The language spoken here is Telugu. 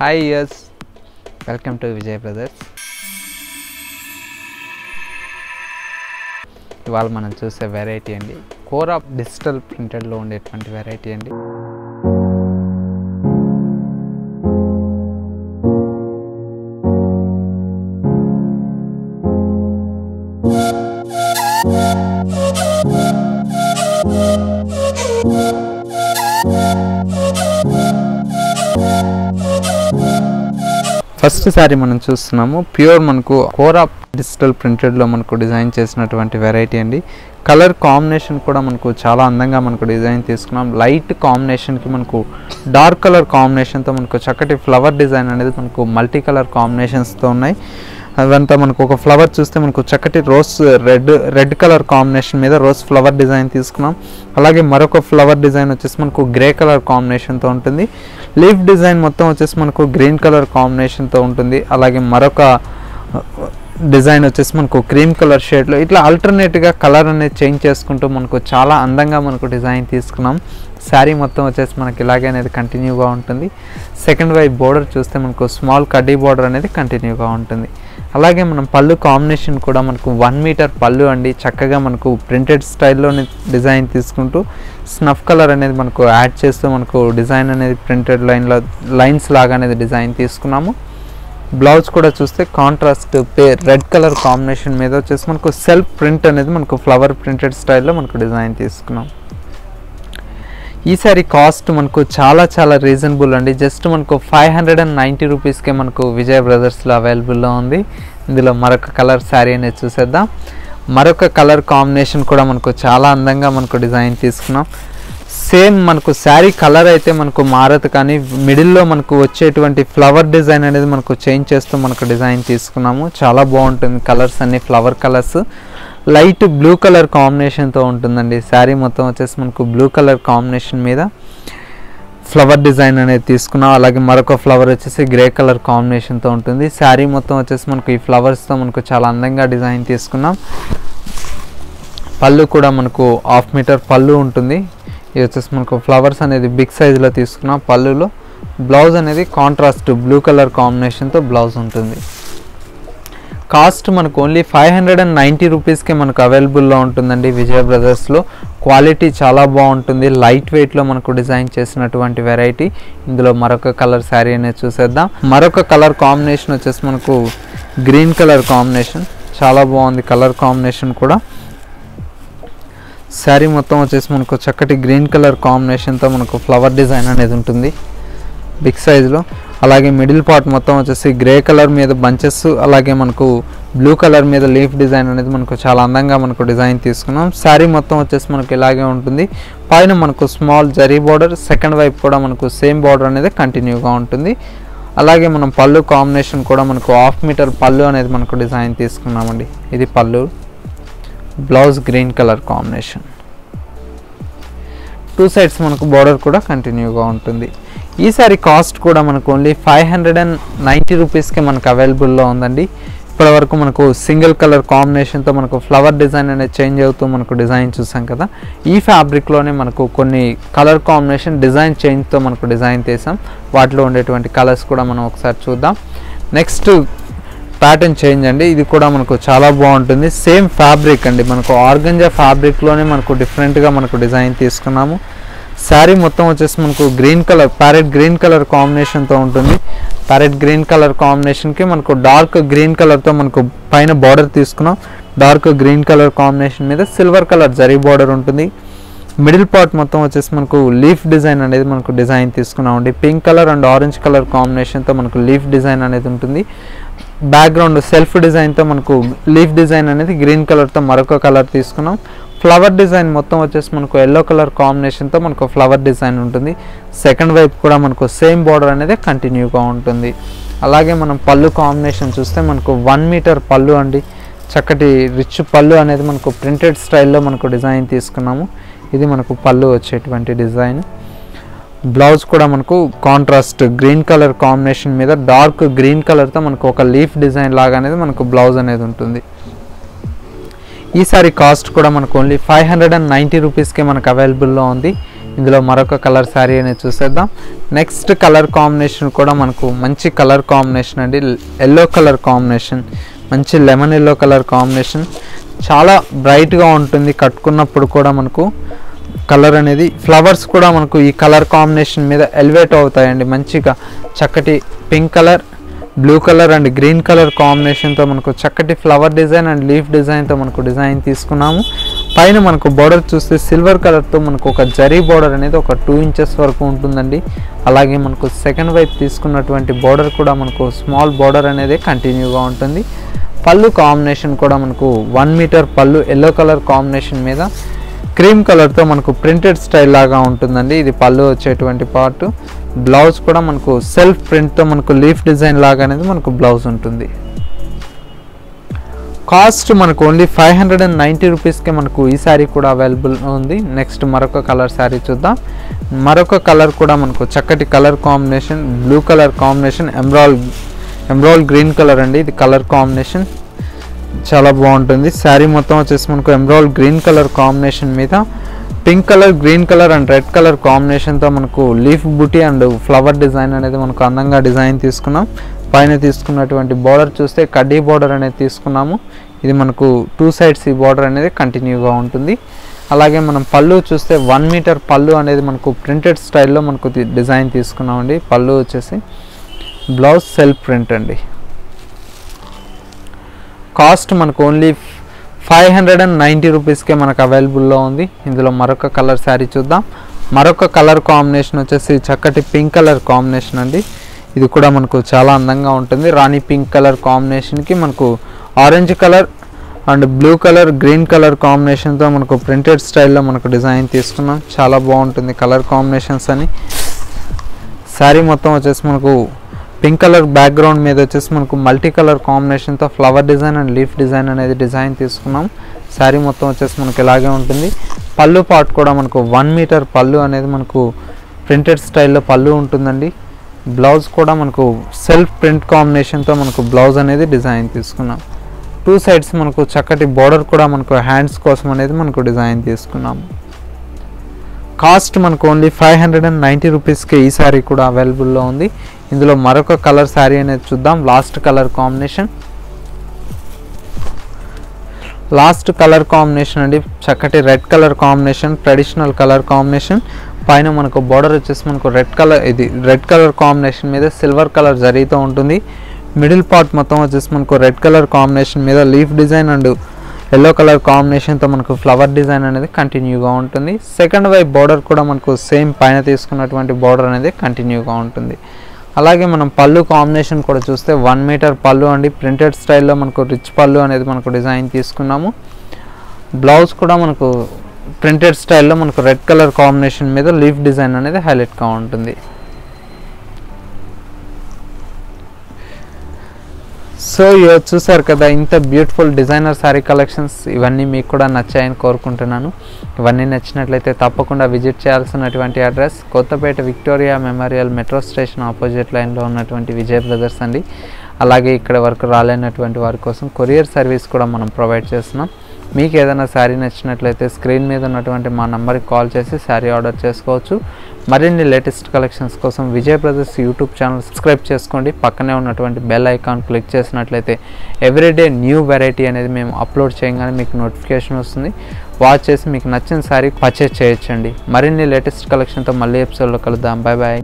Hi yes welcome to Vijay brothers ఇవాళ మనం చూసే వెరైటీ అండి. కోర్ డిజిటల్ ప్రింటెడ్లో ఉండేటువంటి వెరైటీ అండి. ఫస్ట్ సారి మనం చూస్తున్నాము. ప్యూర్ మనకు కోరా డిజిటల్ ప్రింటెడ్లో మనకు డిజైన్ చేసినటువంటి వెరైటీ అండి. కలర్ కాంబినేషన్ కూడా మనకు చాలా అందంగా మనకు డిజైన్ తీసుకున్నాం. లైట్ కాంబినేషన్కి మనకు డార్క్ కలర్ కాంబినేషన్తో మనకు చక్కటి ఫ్లవర్ డిజైన్ అనేది మనకు మల్టీ కలర్ కాంబినేషన్స్తో ఉన్నాయి. అదంతా మనకు ఒక ఫ్లవర్ చూస్తే మనకు చక్కటి rose red red colour combination మీద రోజ్ ఫ్లవర్ డిజైన్ తీసుకున్నాం. అలాగే మరొక ఫ్లవర్ డిజైన్ వచ్చేసి మనకు గ్రే కలర్ కాంబినేషన్తో ఉంటుంది. లీఫ్ డిజైన్ మొత్తం వచ్చేసి మనకు గ్రీన్ కలర్ కాంబినేషన్తో ఉంటుంది. అలాగే మరొక డిజైన్ వచ్చేసి మనకు క్రీమ్ కలర్ షేడ్లో ఇట్లా ఆల్టర్నేట్గా కలర్ అనేది చేంజ్ చేసుకుంటూ మనకు చాలా అందంగా మనకు డిజైన్ తీసుకున్నాం. శారీ మొత్తం వచ్చేసి మనకి ఇలాగే అనేది కంటిన్యూగా ఉంటుంది. సెకండ్ వైపు బోర్డర్ చూస్తే మనకు స్మాల్ కడ్డీ బోర్డర్ అనేది కంటిన్యూగా ఉంటుంది. అలాగే మనం పళ్ళు కాంబినేషన్ కూడా మనకు వన్ మీటర్ పళ్ళు అండి. చక్కగా మనకు ప్రింటెడ్ స్టైల్లోనే డిజైన్ తీసుకుంటూ స్నఫ్ కలర్ అనేది మనకు యాడ్ చేస్తూ మనకు డిజైన్ అనేది ప్రింటెడ్ లైన్లో లైన్స్ లాగా అనేది డిజైన్ తీసుకున్నాము. బ్లౌజ్ కూడా చూస్తే కాంట్రాస్ట్ పే రెడ్ కలర్ కాంబినేషన్ మీద వచ్చేసి మనకు సెల్ఫ్ ప్రింట్ అనేది మనకు ఫ్లవర్ ప్రింటెడ్ స్టైల్లో మనకు డిజైన్ తీసుకున్నాం. ఈ సారీ కాస్ట్ మనకు చాలా చాలా రీజనబుల్ అండి. జస్ట్ మనకు ఫైవ్ హండ్రెడ్ అండ్ నైంటీ రూపీస్కే మనకు విజయ్ బ్రదర్స్లో అవైలబుల్లో ఉంది. ఇందులో మరొక కలర్ శారీ అనేది చూసేద్దాం. మరొక కలర్ కాంబినేషన్ కూడా మనకు చాలా అందంగా మనకు డిజైన్ తీసుకున్నాం. సేమ్ మనకు శారీ కలర్ అయితే మనకు మారదు కానీ మిడిల్లో మనకు వచ్చేటువంటి ఫ్లవర్ డిజైన్ అనేది మనకు చేంజ్ చేస్తూ మనకు డిజైన్ తీసుకున్నాము. చాలా బాగుంటుంది కలర్స్ అన్ని flower colours. Light blue colour కాంబినేషన్తో ఉంటుందండి. శారీ మొత్తం వచ్చేసి మనకు బ్లూ కలర్ కాంబినేషన్ మీద ఫ్లవర్ డిజైన్ అనేది తీసుకున్నాం. అలాగే మరొక ఫ్లవర్ వచ్చేసి గ్రే కలర్ కాంబినేషన్తో ఉంటుంది. శారీ మొత్తం వచ్చేసి మనకు ఈ ఫ్లవర్స్తో మనకు చాలా అందంగా డిజైన్ తీసుకున్నాం. పళ్ళు కూడా మనకు హాఫ్ మీటర్ పళ్ళు ఉంటుంది. ఇది వచ్చేసి మనకు ఫ్లవర్స్ అనేది బిగ్ సైజులో తీసుకున్నాం పళ్ళులో. బ్లౌజ్ అనేది కాంట్రాస్ట్ బ్లూ కలర్ కాంబినేషన్తో బ్లౌజ్ ఉంటుంది. కాస్ట్ మనకు only five hundred and ninety రూపీస్కే మనకు అవైలబుల్లో ఉంటుందండి విజయ బ్రదర్స్లో క్వాలిటీ చాలా బాగుంటుంది. లైట్ వెయిట్లో మనకు డిజైన్ చేసినటువంటి వెరైటీ ఇందులో మరొక కలర్ శారీ అనేది చూసేద్దాం. మరొక కలర్ కాంబినేషన్ వచ్చేసి మనకు గ్రీన్ కలర్ కాంబినేషన్ చాలా బాగుంది కలర్ కాంబినేషన్ కూడా. శారీ మొత్తం వచ్చేసి మనకు చక్కటి గ్రీన్ కలర్ కాంబినేషన్తో మనకు ఫ్లవర్ డిజైన్ అనేది ఉంటుంది. బిగ్ సైజులో అలాగే మిడిల్ పార్ట్ మొత్తం వచ్చేసి గ్రే కలర్ మీద బంచెస్ అలాగే మనకు బ్లూ కలర్ మీద లీఫ్ డిజైన్ అనేది మనకు చాలా అందంగా మనకు డిజైన్ తీసుకున్నాం. శారీ మొత్తం వచ్చేసి మనకు ఇలాగే ఉంటుంది. పైన మనకు స్మాల్ జరీ బార్డర్ సెకండ్ వైపు కూడా మనకు సేమ్ బార్డర్ అనేది కంటిన్యూగా ఉంటుంది. అలాగే మనం పళ్ళు కాంబినేషన్ కూడా మనకు హాఫ్ మీటర్ పళ్ళు అనేది మనకు డిజైన్ తీసుకున్నామండి. ఇది పళ్ళు. Blouse green colour combination. Two sides మనకు బార్డర్ కూడా కంటిన్యూగా ఉంటుంది. ఈసారి కాస్ట్ కూడా మనకు only five hundred and ninety రూపీస్కే మనకు అవైలబుల్లో ఉందండి. ఇప్పటివరకు మనకు సింగిల్ కలర్ కాంబినేషన్తో మనకు ఫ్లవర్ డిజైన్ అనేది చేంజ్ అవుతూ మనకు డిజైన్ చూసాం కదా. ఈ ఫ్యాబ్రిక్లోనే మనకు కొన్ని కలర్ కాంబినేషన్ డిజైన్ చేంజ్తో మనకు డిజైన్ చేసాం వాటిలో ఉండేటువంటి కలర్స్ కూడా మనం ఒకసారి చూద్దాం. నెక్స్ట్ ప్యాటర్న్ చేంజ్ అండి. ఇది కూడా మనకు చాలా బాగుంటుంది. సేమ్ ఫ్యాబ్రిక్ అండి. మనకు ఆర్గంజా ఫ్యాబ్రిక్లోనే మనకు డిఫరెంట్గా మనకు డిజైన్ తీసుకున్నాము. శారీ మొత్తం వచ్చేసి మనకు green colour parrot green colour కాంబినేషన్తో ఉంటుంది. ప్యారెట్ గ్రీన్ కలర్ కాంబినేషన్కి మనకు డార్క్ గ్రీన్ కలర్తో మనకు పైన బార్డర్ తీసుకున్నాం. డార్క్ గ్రీన్ కలర్ కాంబినేషన్ మీద సిల్వర్ కలర్ జరీ బార్డర్ ఉంటుంది. మిడిల్ పార్ట్ మొత్తం వచ్చేసి మనకు లీఫ్ డిజైన్ అనేది మనకు డిజైన్ తీసుకున్నామండి. Pink colour and orange colour కాంబినేషన్తో మనకు లీఫ్ డిజైన్ అనేది ఉంటుంది. బ్యాక్గ్రౌండ్ సెల్ఫ్ డిజైన్తో మనకు లీఫ్ డిజైన్ అనేది గ్రీన్ కలర్తో మరొక కలర్ తీసుకున్నాం. ఫ్లవర్ డిజైన్ మొత్తం వచ్చేసి మనకు ఎల్లో కలర్ కాంబినేషన్తో మనకు ఫ్లవర్ డిజైన్ ఉంటుంది. సెకండ్ వైపు కూడా మనకు సేమ్ బార్డర్ అనేది కంటిన్యూగా ఉంటుంది. అలాగే మనం పళ్ళు కాంబినేషన్ చూస్తే మనకు వన్ మీటర్ పళ్ళు అండి. చక్కటి రిచ్ పళ్ళు అనేది మనకు ప్రింటెడ్ స్టైల్లో మనకు డిజైన్ తీసుకున్నాము. ఇది మనకు పళ్ళు వచ్చేటువంటి డిజైన్ బ్లౌజ్ కూడా మనకు కాంట్రాస్ట్ గ్రీన్ కలర్ కాంబినేషన్ మీద డార్క్ గ్రీన్ కలర్తో మనకు ఒక లీఫ్ డిజైన్ లాగా అనేది మనకు బ్లౌజ్ అనేది ఉంటుంది. ఈసారి కాస్ట్ కూడా మనకు only five hundred and ninety రూపీస్కే మనకు అవైలబుల్లో ఉంది. ఇందులో మరొక కలర్ శారీ అనేది చూసేద్దాం. నెక్స్ట్ కలర్ కాంబినేషన్ కూడా మనకు మంచి కలర్ కాంబినేషన్ అండి. ఎల్లో కలర్ కాంబినేషన్ మంచి లెమన్ ఎల్లో కలర్ కాంబినేషన్ చాలా బ్రైట్గా ఉంటుంది. కట్టుకున్నప్పుడు కూడా మనకు కలర్ అనేది. ఫ్లవర్స్ కూడా మనకు ఈ కలర్ కాంబినేషన్ మీద ఎలివేట్ అవుతాయండి. మంచిగా చక్కటి pink colour blue colour and green colour కాంబినేషన్తో మనకు చక్కటి ఫ్లవర్ డిజైన్ అండ్ లీఫ్ డిజైన్తో మనకు డిజైన్ తీసుకున్నాము. పైన మనకు బోర్డర్ చూస్తే సిల్వర్ కలర్తో మనకు ఒక జరీ బోర్డర్ అనేది ఒక టూ ఇంచెస్ వరకు ఉంటుందండి. అలాగే మనకు సెకండ్ వైపు తీసుకున్నటువంటి బోర్డర్ కూడా మనకు స్మాల్ బోర్డర్ అనేది కంటిన్యూగా ఉంటుంది. పళ్ళు కాంబినేషన్ కూడా మనకు వన్ మీటర్ పళ్ళు ఎల్లో కలర్ కాంబినేషన్ మీద క్రీమ్ కలర్తో మనకు ప్రింటెడ్ స్టైల్ లాగా ఉంటుందండి. ఇది పళ్ళు వచ్చేటువంటి పార్ట్. బ్లౌజ్ కూడా మనకు సెల్ఫ్ ప్రింట్తో మనకు లీఫ్ డిజైన్ లాగా అనేది మనకు బ్లౌజ్ ఉంటుంది. కాస్ట్ మనకు only five hundred and ninety రూపీస్కే మనకు ఈ శారీ కూడా అవైలబుల్ ఉంది. నెక్స్ట్ మరొక కలర్ శారీ చూద్దాం. మరొక కలర్ కూడా మనకు చక్కటి colour combination blue colour combination emerald emerald green colour అండి. ఇది కలర్ కాంబినేషన్. చాలా బాగుంటుంది. శారీ మొత్తం వచ్చేసి మనకు ఎమ్రాల్ గ్రీన్ కలర్ కాంబినేషన్ మీద pink colour green colour and red colour కాంబినేషన్తో మనకు leaf buti and flower design అనేది మనకు అందంగా డిజైన్ తీసుకున్నాం. పైన తీసుకున్నటువంటి బార్డర్ చూస్తే కడ్డీ బార్డర్ అనేది తీసుకున్నాము. ఇది మనకు టూ సైడ్స్ ఈ బార్డర్ అనేది కంటిన్యూగా ఉంటుంది. అలాగే మనం పళ్ళు చూస్తే వన్ మీటర్ పళ్ళు అనేది మనకు ప్రింటెడ్ స్టైల్లో మనకు డిజైన్ తీసుకున్నామండి. పళ్ళు వచ్చేసి బ్లౌజ్ సెల్ఫ్ ప్రింట్ అండి. కాస్ట్ మనకు only five hundred and ninety రూపీస్కే మనకు అవైలబుల్లో ఉంది. ఇందులో మరొక కలర్ శారీ చూద్దాం. మరొక కలర్ కాంబినేషన్ వచ్చేసి చక్కటి పింక్ కలర్ కాంబినేషన్ అండి. ఇది కూడా మనకు చాలా అందంగా ఉంటుంది. రాణి పింక్ కలర్ కాంబినేషన్కి మనకు orange colour and blue colour green colour కాంబినేషన్తో మనకు ప్రింటెడ్ స్టైల్లో మనకు డిజైన్ తీసుకున్నాం. చాలా బాగుంటుంది కలర్ కాంబినేషన్స్ అని. శారీ మొత్తం వచ్చేసి మనకు పింక్ కలర్ బ్యాక్గ్రౌండ్ మీద వచ్చేసి మనకు మల్టీ కలర్ కాంబినేషన్తో flower design and leaf design అనేది డిజైన్ తీసుకున్నాం. శారీ మొత్తం వచ్చేసి మనకు ఇలాగే ఉంటుంది. పళ్ళు పార్ట్ కూడా మనకు వన్ మీటర్ పళ్ళు అనేది మనకు ప్రింటెడ్ స్టైల్లో పళ్ళు ఉంటుందండి. బ్లౌజ్ కూడా మనకు సెల్ఫ్ ప్రింట్ కాంబినేషన్తో మనకు బ్లౌజ్ అనేది డిజైన్ తీసుకున్నాం. టూ సైడ్స్ మనకు చక్కటి బోర్డర్ కూడా మనకు హ్యాండ్స్ కోసం అనేది మనకు డిజైన్ తీసుకున్నాం. కాస్ట్ మనకు only five hundred and ninety రూపీస్కి ఈ శారీ కూడా అవైలబుల్లో ఉంది. ఇందులో మరొక కలర్ శారీ అనేది చూద్దాం. Last colour combination. Last colour combination అండి. చక్కటి red colour combination traditional colour combination. పైన మనకు బార్డర్ వచ్చేసి మనకు రెడ్ కలర్ ఇది రెడ్ కలర్ కాంబినేషన్ మీద సిల్వర్ కలర్ జరీతో ఉంటుంది. మిడిల్ పార్ట్ మొత్తం వచ్చేసి మనకు రెడ్ కలర్ కాంబినేషన్ మీద leaf design and yellow colour కాంబినేషన్తో మనకు ఫ్లవర్ డిజైన్ అనేది కంటిన్యూగా ఉంటుంది. సెకండ్ వైపు బార్డర్ కూడా మనకు సేమ్ పైన తీసుకున్నటువంటి బార్డర్ అనేది కంటిన్యూగా ఉంటుంది. అలాగే మనం పళ్ళు కాంబినేషన్ కూడా చూస్తే వన్ మీటర్ పళ్ళు అండి. ప్రింటెడ్ స్టైల్లో మనకు రిచ్ పళ్ళు అనేది మనకు డిజైన్ తీసుకున్నాము. బ్లౌజ్ కూడా మనకు ప్రింటెడ్ స్టైల్లో మనకు రెడ్ కలర్ కాంబినేషన్ మీద లీఫ్ డిజైన్ అనేది హైలైట్గా ఉంటుంది. సో ఇవి చూసారు కదా ఇంత బ్యూటిఫుల్ డిజైనర్ శారీ కలెక్షన్స్ ఇవన్నీ మీకు కూడా నచ్చాయని కోరుకుంటున్నాను. ఇవన్నీ నచ్చినట్లయితే తప్పకుండా విజిట్ చేయాల్సినటువంటి address Kothapet Victoria memorial metro station opposite లైన్లో ఉన్నటువంటి విజయ్ బ్రదర్స్ అండి. అలాగే ఇక్కడ వరకు రాలేనటువంటి వారి కోసం కొరియర్ సర్వీస్ కూడా మనం ప్రొవైడ్ చేస్తున్నాం. మీకు ఏదైనా శారీ నచ్చినట్లయితే స్క్రీన్ మీద ఉన్నటువంటి మా నెంబర్కి కాల్ చేసి శారీ ఆర్డర్ చేసుకోవచ్చు. మరిన్ని లేటెస్ట్ కలెక్షన్స్ కోసం Vijay brothers YouTube channel subscribe చేసుకోండి. పక్కనే ఉన్నటువంటి బెల్ ఐకాన్ క్లిక్ చేసినట్లయితే ఎవ్రీడే న్యూ వెరైటీ అనేది మేము అప్లోడ్ చేయగానే మీకు నోటిఫికేషన్ వస్తుంది. వాచ్ చేసి మీకు నచ్చిన శారీ పర్చేస్ చేయొచ్చండి. మరిన్ని లేటెస్ట్ కలెక్షన్తో మళ్ళీ ఎపిసోడ్లో కలుద్దాం. Bye bye